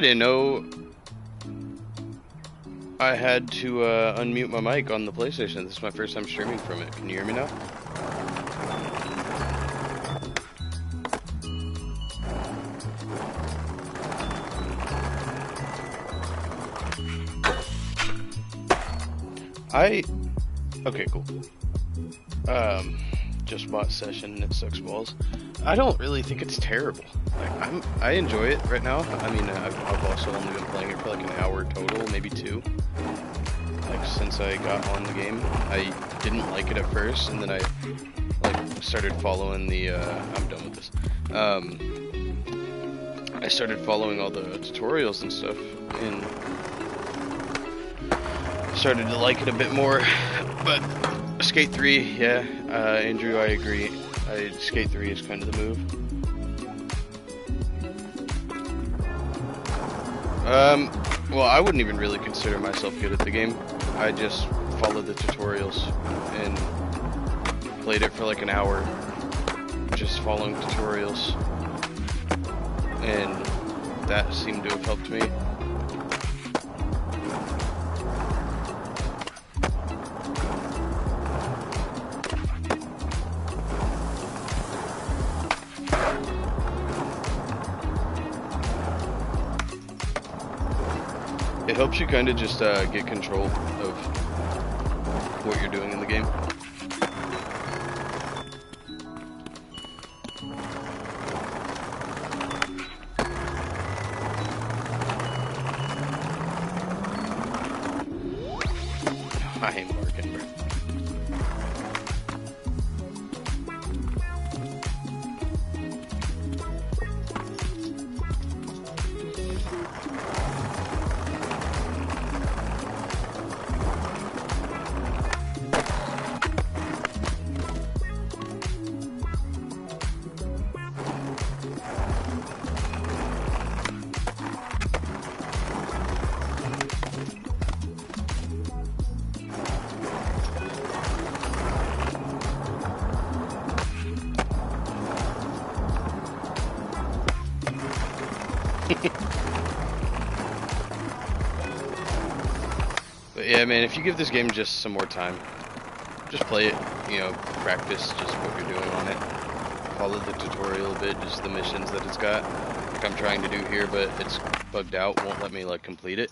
I didn't know I had to uh, unmute my mic on the PlayStation. This is my first time streaming from it. Can you hear me now? I okay, cool. Um, just bought Session and it sucks balls. I don't really think it's terrible. Like I'm, I enjoy it right now. I mean, I've, I've also only been playing it for like an hour total, maybe two. Like since I got on the game, I didn't like it at first, and then I like started following the. Uh, I'm done with this. Um, I started following all the tutorials and stuff, and started to like it a bit more. But Skate 3, yeah, uh, Andrew, I agree. I, Skate 3 is kind of the move. Um, well, I wouldn't even really consider myself good at the game. I just followed the tutorials and played it for like an hour, just following tutorials, and that seemed to have helped me. Kind of just uh, get control of what you're doing in the game. Yeah, man, if you give this game just some more time, just play it, you know, practice just what you're doing on it. Follow the tutorial a bit, just the missions that it's got. Like I'm trying to do here, but it's bugged out, won't let me like complete it.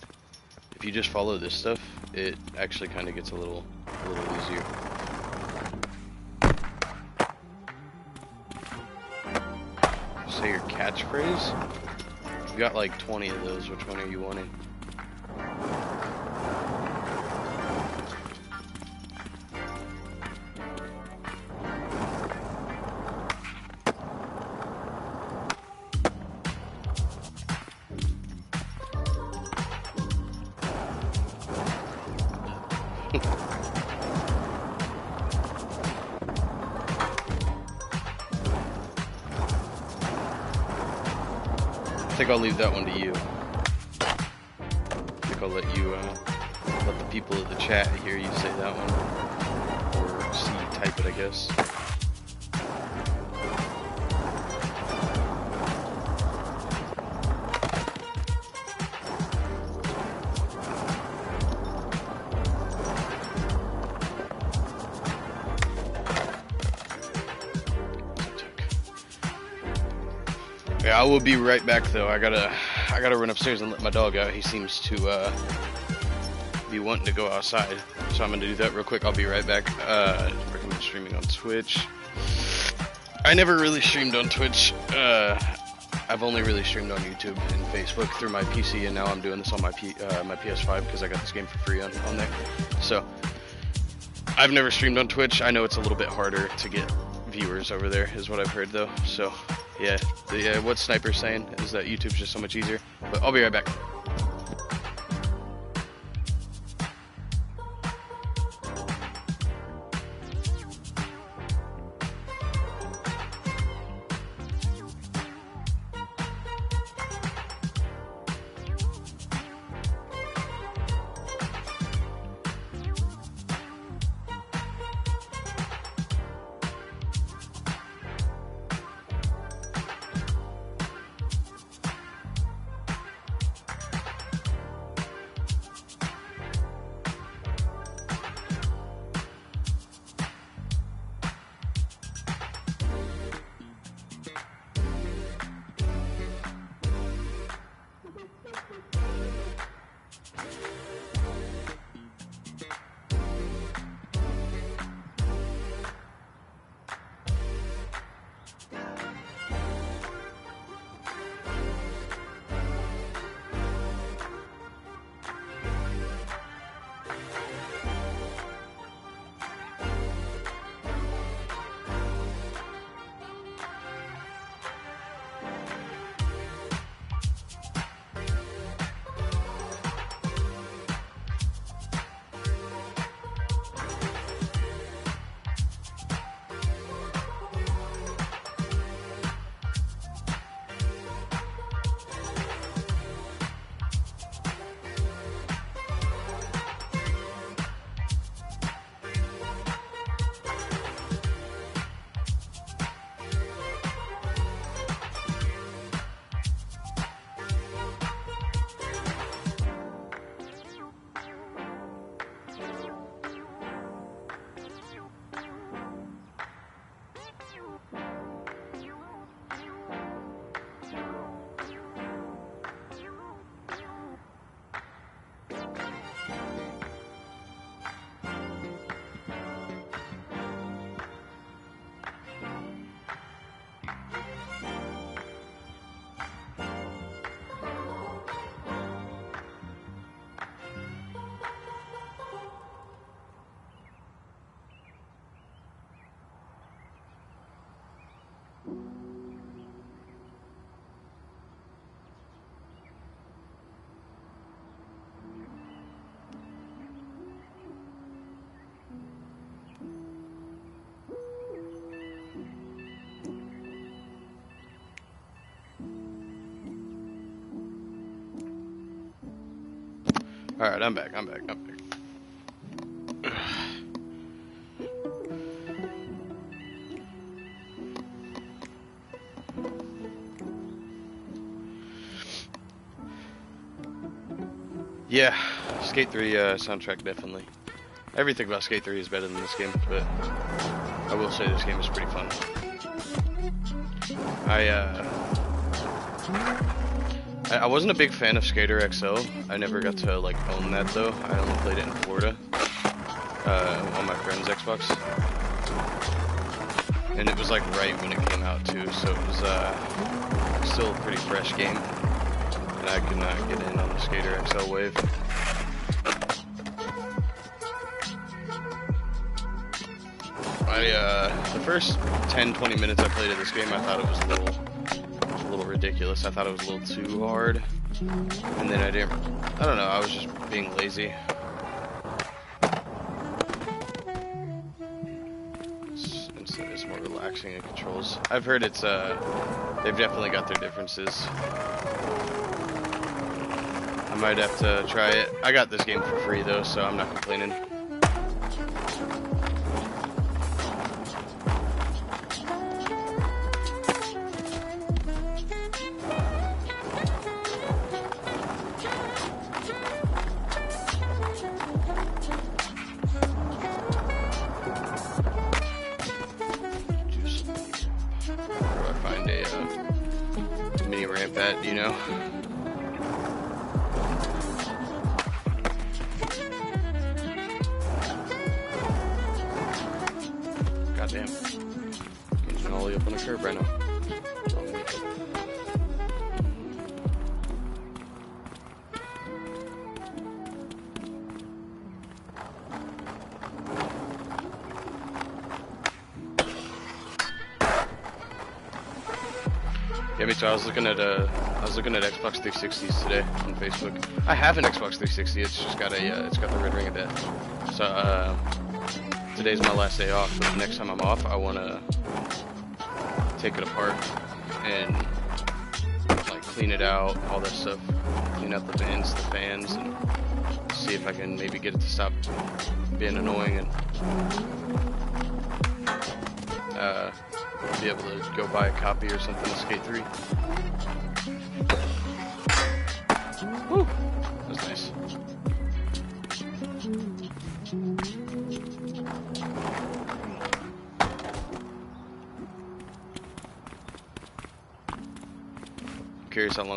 If you just follow this stuff, it actually kind of gets a little, a little easier. Say your catchphrase? You've got like 20 of those, which one are you wanting? Leave that one to. Right back though. I gotta, I gotta run upstairs and let my dog out. He seems to uh, be wanting to go outside, so I'm gonna do that real quick. I'll be right back. Uh, recommend streaming on Twitch. I never really streamed on Twitch. Uh, I've only really streamed on YouTube and Facebook through my PC, and now I'm doing this on my P, uh, my PS5 because I got this game for free on, on there. So I've never streamed on Twitch. I know it's a little bit harder to get viewers over there, is what I've heard though. So yeah, the, uh, what Sniper's saying is that YouTube's just so much easier. But I'll be right back. Alright, I'm back, I'm back, I'm back. Yeah, Skate 3 uh, soundtrack definitely. Everything about Skate 3 is better than this game, but I will say this game is pretty fun. I uh, I wasn't a big fan of Skater XL. I never got to like own that though. I only played it in Florida uh, on my friend's Xbox, and it was like right when it came out too. So it was uh, still a pretty fresh game, and I could not get in on the Skater XL wave. I uh, the first 10-20 minutes I played of this game, I thought it was a little ridiculous. I thought it was a little too hard. And then I didn't, I don't know, I was just being lazy. It's, it's, more relaxing in controls. I've heard it's, uh, they've definitely got their differences. I might have to try it. I got this game for free though, so I'm not complaining. Looking at uh, I was looking at Xbox 360s today on Facebook. I have an Xbox 360. It's just got a uh, it's got the red ring of death. So uh, today's my last day off. But next time I'm off, I want to take it apart and like clean it out, all that stuff, clean out the vents, the fans, and see if I can maybe get it to stop being annoying and uh, be able to go buy a copy or something of Skate 3.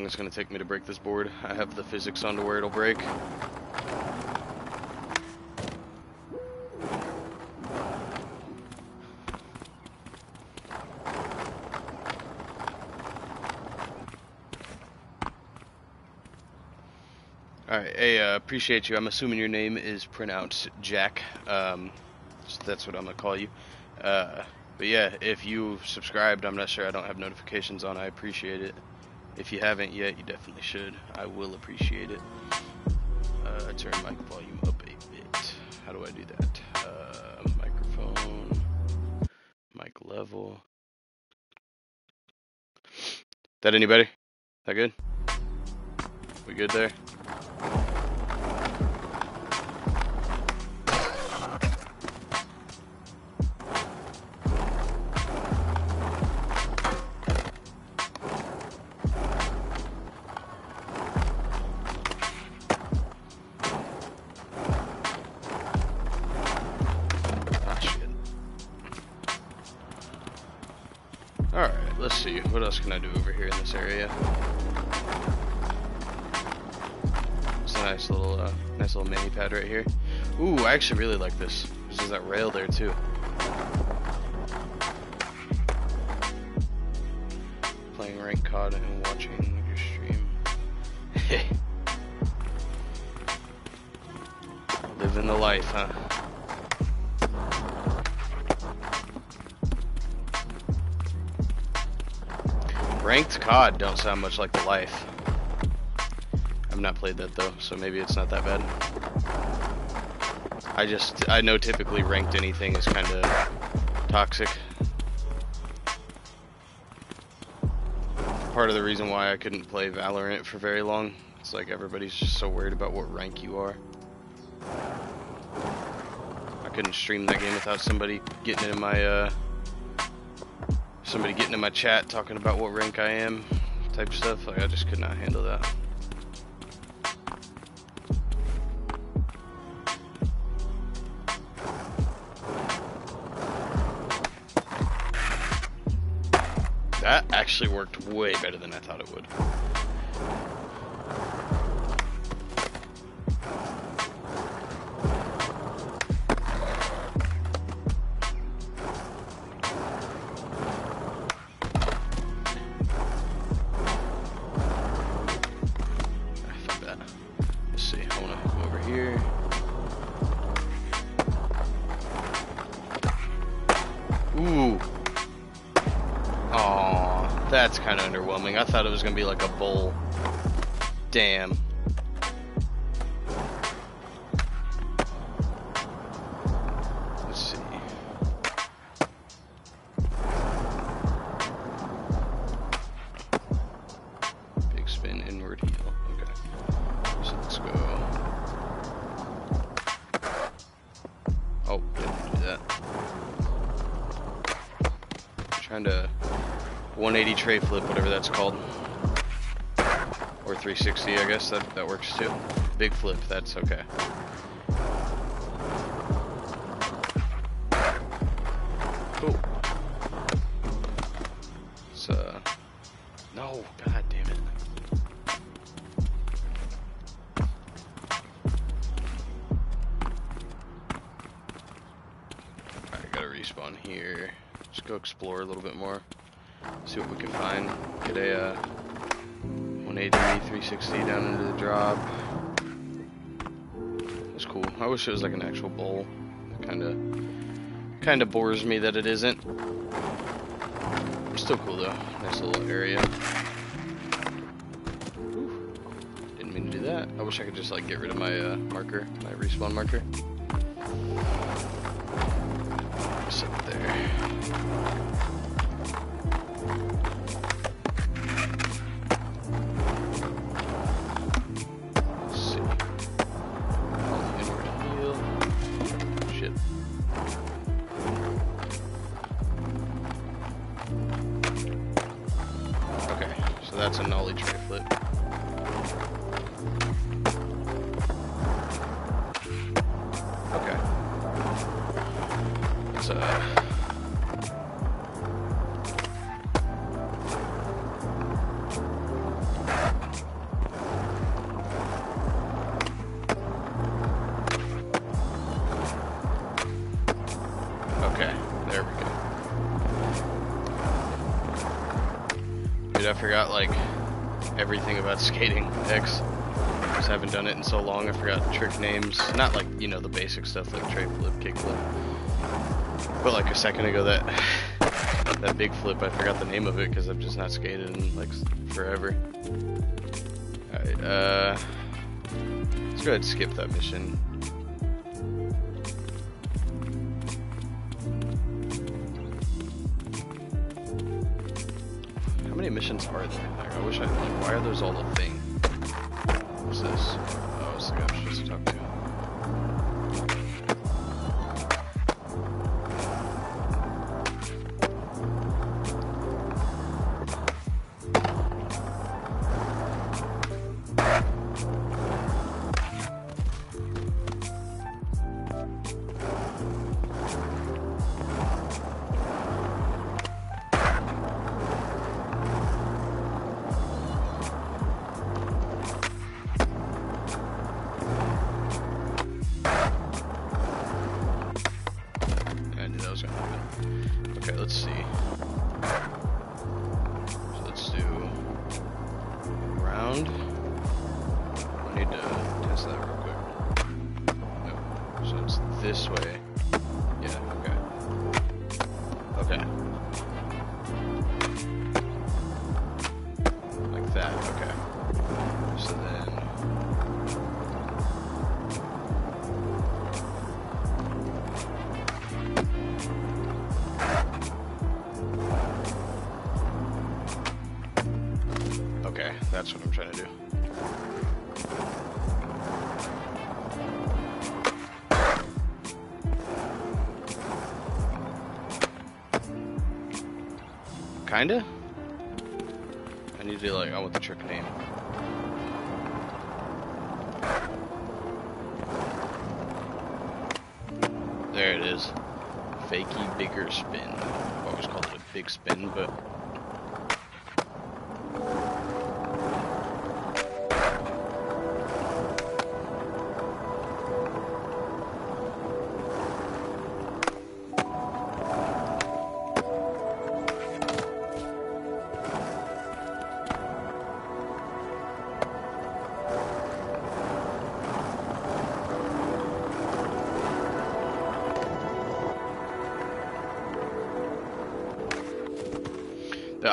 Long it's going to take me to break this board. I have the physics on to where it'll break. Alright, hey, uh, appreciate you. I'm assuming your name is pronounced Jack. Um, that's what I'm gonna call you. Uh, but yeah, if you subscribed, I'm not sure. I don't have notifications on. I appreciate it. If you haven't yet, you definitely should. I will appreciate it. Uh, turn mic volume up a bit. How do I do that? Uh, microphone, mic level. That any better? That good? We good there? I actually really like this. There's that rail there too. Playing ranked COD and watching your stream. Living the life, huh? Ranked COD don't sound much like the life. I've not played that though, so maybe it's not that bad. I just, I know typically ranked anything is kind of toxic. Part of the reason why I couldn't play Valorant for very long, It's like everybody's just so worried about what rank you are. I couldn't stream that game without somebody getting in my uh somebody getting in my chat talking about what rank I am type stuff. Like I just could not handle that. Worked way better than I thought it would. I thought it was gonna be like a bowl. Damn. Tray flip, whatever that's called. Or 360, I guess, that, that works too. Big flip, that's okay. Wish it was like an actual bowl. Kind of, kind of bores me that it isn't. Still cool though. Nice little area. Ooh. Didn't mean to do that. I wish I could just like get rid of my uh, marker, my respawn marker. About skating X. Just haven't done it in so long. I forgot trick names. Not like you know the basic stuff like tray flip, kick flip. But like a second ago, that that big flip, I forgot the name of it because I've just not skated in like forever. Alright, uh, let's go ahead and skip that mission. How many missions are there? Wish I, like, why are those all a thing? What's this?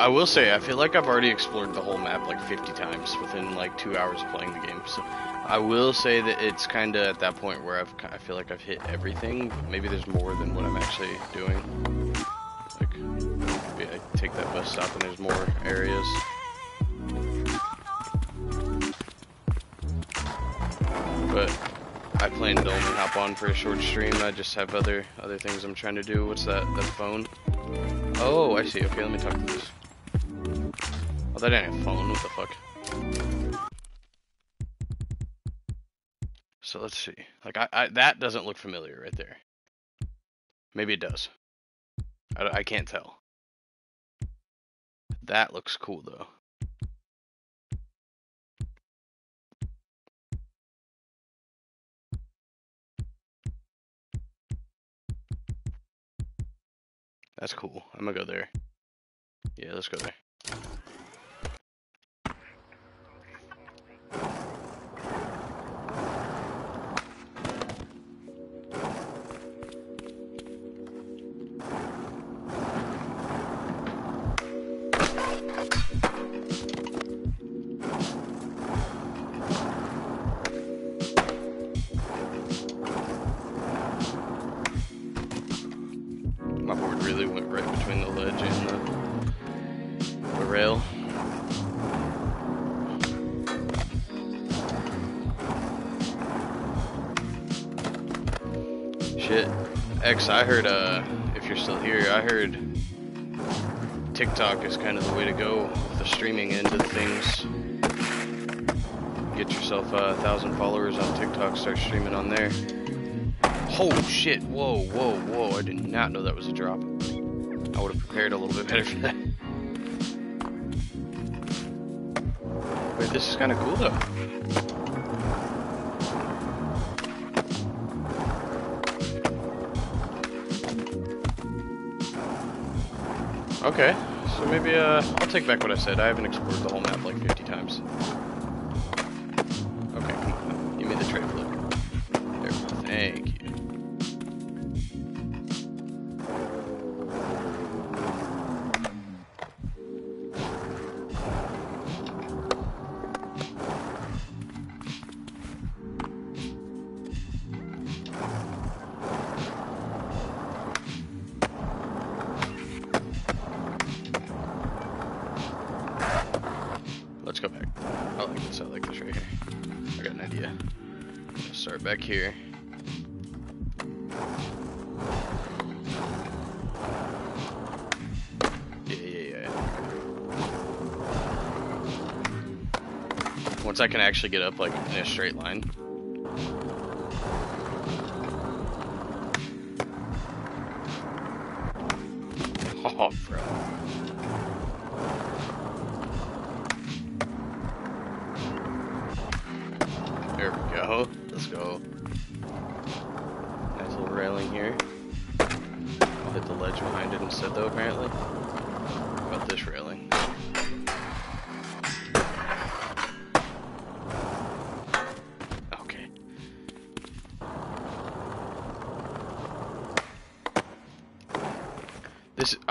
I will say, I feel like I've already explored the whole map like 50 times within like two hours of playing the game. So I will say that it's kind of at that point where I've, I feel like I've hit everything. Maybe there's more than what I'm actually doing. Like, maybe I take that bus stop and there's more areas. But I plan to only hop on for a short stream. I just have other other things I'm trying to do. What's that? That phone? Oh, I see. Okay, let me talk to this. That ain't phone. What the fuck? So let's see. Like, I, I that doesn't look familiar right there. Maybe it does. I, I can't tell. That looks cool though. That's cool. I'm gonna go there. Yeah, let's go there. I heard, uh, if you're still here, I heard TikTok is kind of the way to go with the streaming end of things. Get yourself a thousand followers on TikTok, start streaming on there. Oh shit, whoa, whoa, whoa, I did not know that was a drop. I would have prepared a little bit better for that. Wait, this is kind of cool though. Okay, so maybe uh, I'll take back what I said. I haven't explored the idea. Start back here. Yeah, yeah, yeah. Once I can actually get up like in a straight line.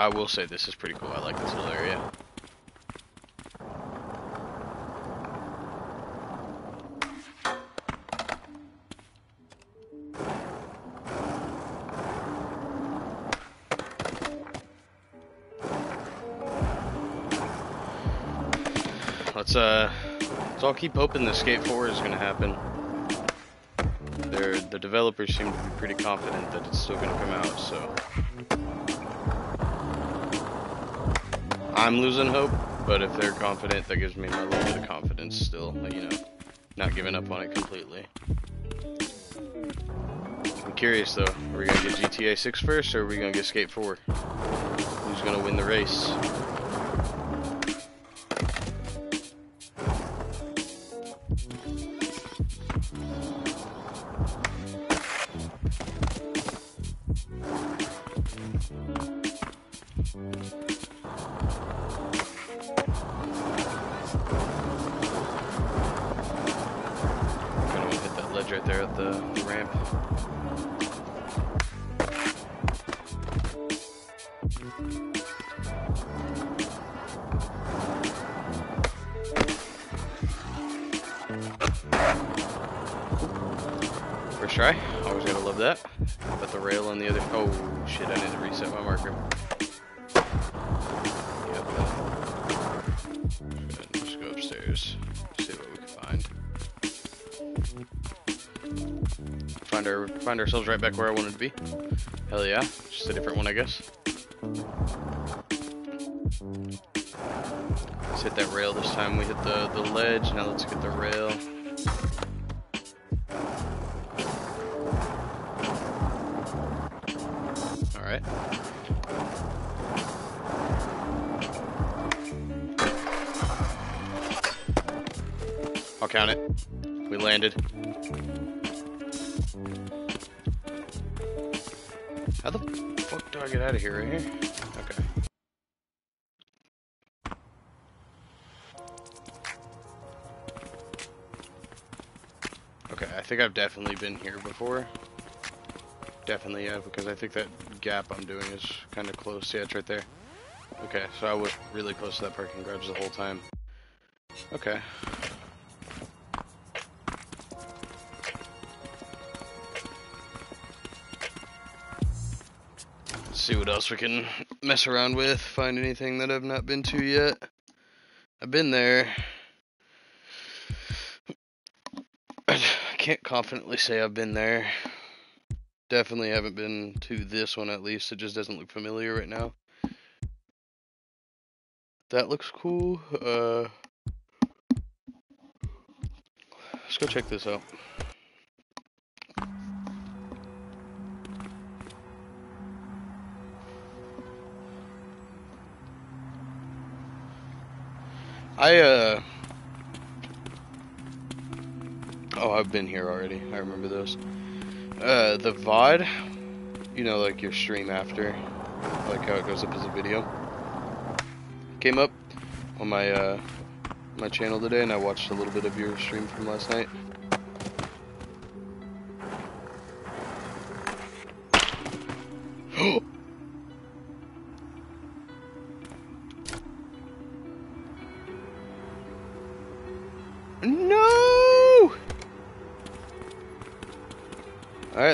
I will say this is pretty cool. I like this little area. Let's uh, let's all keep hoping the Skate 4 is gonna happen. They're, the developers seem to be pretty confident that it's still gonna come out, so I'm losing hope, but if they're confident, that gives me my little bit of confidence still, you know, not giving up on it completely. I'm curious though, are we gonna get GTA 6 first, or are we gonna get Skate 4? Who's gonna win the race? Find ourselves right back where I wanted to be. Hell yeah, just a different one, I guess. Let's hit that rail this time. We hit the, the ledge, now let's get the rail. Alright. I'll count it. We landed. Do I get out of here? Right here? Okay. Okay, I think I've definitely been here before. Definitely have, because I think that gap I'm doing is kind of close. Yeah, it's right there. Okay, so I was really close to that parking garage the whole time. Okay. See what else we can mess around with, find anything that I've not been to yet. I've been there. I can't confidently say I've been there. Definitely haven't been to this one at least. It just doesn't look familiar right now. That looks cool. Uh, let's go check this out. I, uh... Oh, I've been here already. I remember those. Uh, the VOD, you know, like your stream after, like how it goes up as a video, came up on my, uh, my channel today, and I watched a little bit of your stream from last night.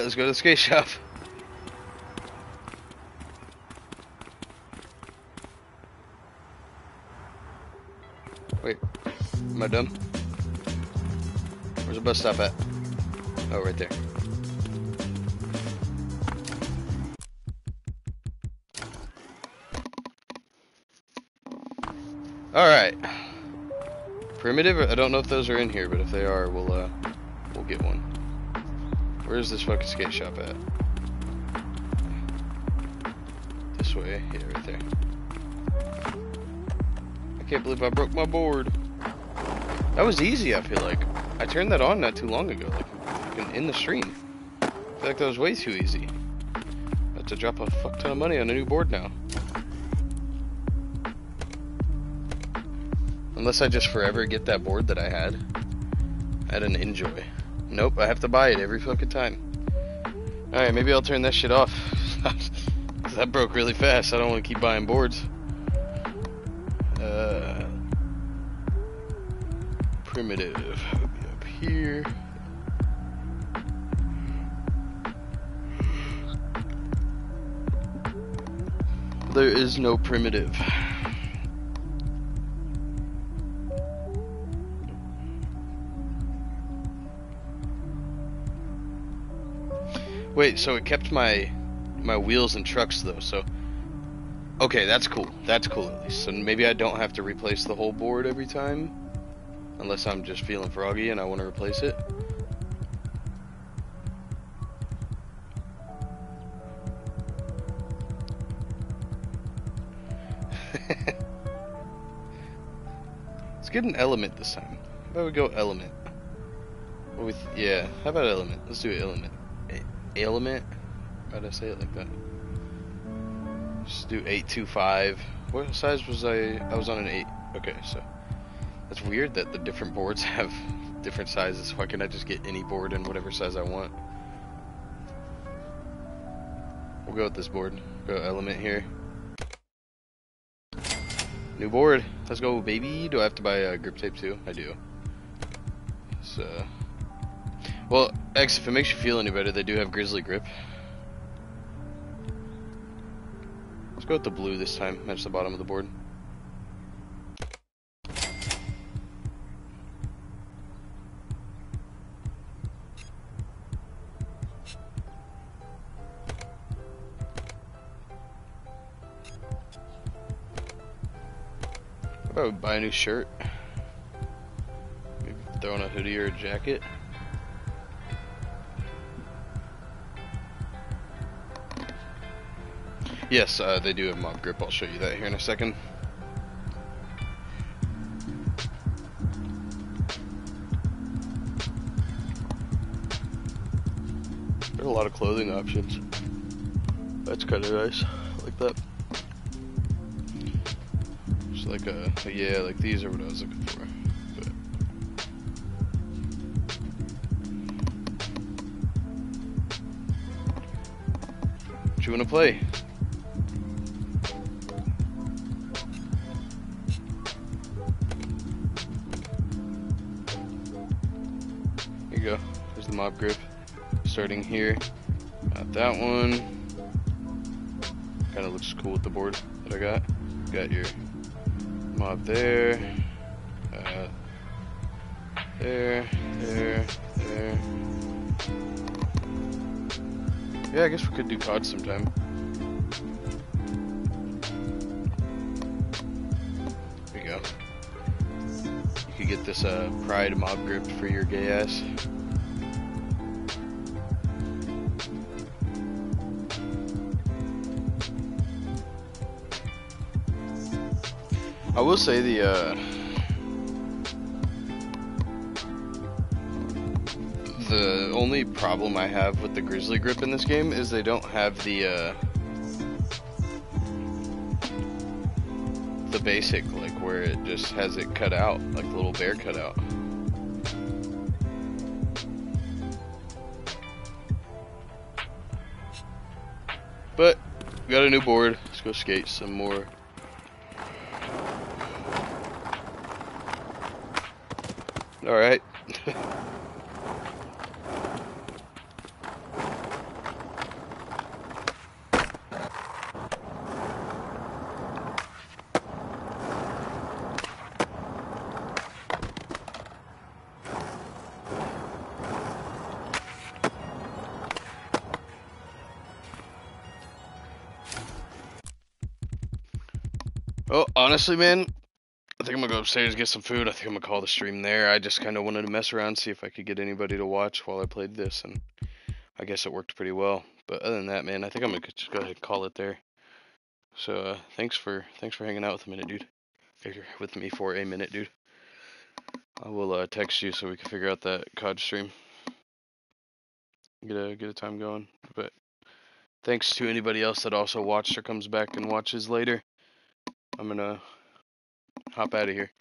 Let's go to the skate shop. Wait, am I dumb? Where's the bus stop at? Oh, right there. Alright. Primitive, I don't know if those are in here, but if they are, we'll, uh, we'll get one. Where's this fucking skate shop at? This way. Yeah, right there. I can't believe I broke my board. That was easy, I feel like. I turned that on not too long ago, like in the stream. I feel like that was way too easy. Have to drop a fuck ton of money on a new board now. Unless I just forever get that board that I had. I had an Enjoi. Nope, I have to buy it every fucking time. Alright, maybe I'll turn that shit off. that broke really fast. I don't want to keep buying boards. Uh, primitive. up here. There is no primitive. Wait, so it kept my my wheels and trucks though, so Okay, that's cool. That's cool at least. So maybe I don't have to replace the whole board every time. Unless I'm just feeling froggy and I want to replace it. Let's get an element this time. How about we go element? With yeah, how about element? Let's do element. A element? How did I say it like that? Just do eight two five. What size was I? I was on an eight. Okay, so that's weird that the different boards have different sizes. Why can't I just get any board in whatever size I want? We'll go with this board. Go element here. New board. Let's go, baby. Do I have to buy uh, grip tape too? I do. So, well, X, if it makes you feel any better, they do have Grizzly grip. Let's go with the blue this time. Match the bottom of the board. I would buy a new shirt. Maybe throw on a hoodie or a jacket. Yes, uh, they do have mob grip. I'll show you that here in a second. There's a lot of clothing options. That's kind of nice. I like that. It's like a, yeah, like these are what I was looking for. But. You wanna play? Mob grip. Starting here. Got that one. Kinda looks cool with the board that I got. Got your mob there, uh, there, there, there. Yeah, I guess we could do COD sometime. There you go. You could get this uh, Pride mob grip for your gay ass. I will say the uh, the only problem I have with the Grizzly grip in this game is they don't have the uh, the basic like where it just has it cut out like the little bear cut out. But got a new board. Let's go skate some more. All right. Oh, honestly, man, I think I'm gonna go upstairs get some food. I think I'm gonna call the stream there. I just kind of wanted to mess around, see if I could get anybody to watch while I played this, and I guess it worked pretty well. But other than that, man, I think I'm gonna just go ahead and call it there. So uh, thanks for thanks for hanging out with a minute, dude. Here with me for a minute, dude. I will uh, text you so we can figure out that COD stream. Get a get a time going. But thanks to anybody else that also watched or comes back and watches later. I'm gonna hop out of here.